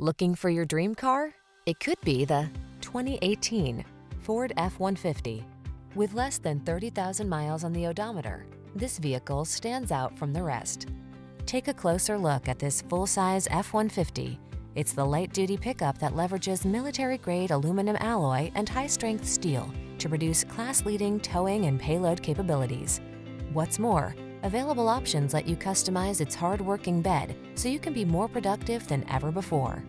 Looking for your dream car? It could be the 2018 Ford F-150. With less than 30,000 miles on the odometer, this vehicle stands out from the rest. Take a closer look at this full-size F-150. It's the light-duty pickup that leverages military-grade aluminum alloy and high-strength steel to produce class-leading towing and payload capabilities. What's more, available options let you customize its hard-working bed so you can be more productive than ever before.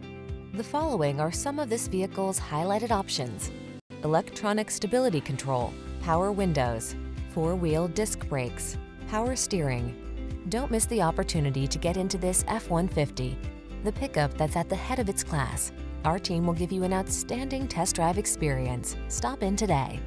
The following are some of this vehicle's highlighted options. Electronic stability control, power windows, four-wheel disc brakes, power steering. Don't miss the opportunity to get into this F-150, the pickup that's at the head of its class. Our team will give you an outstanding test drive experience. Stop in today.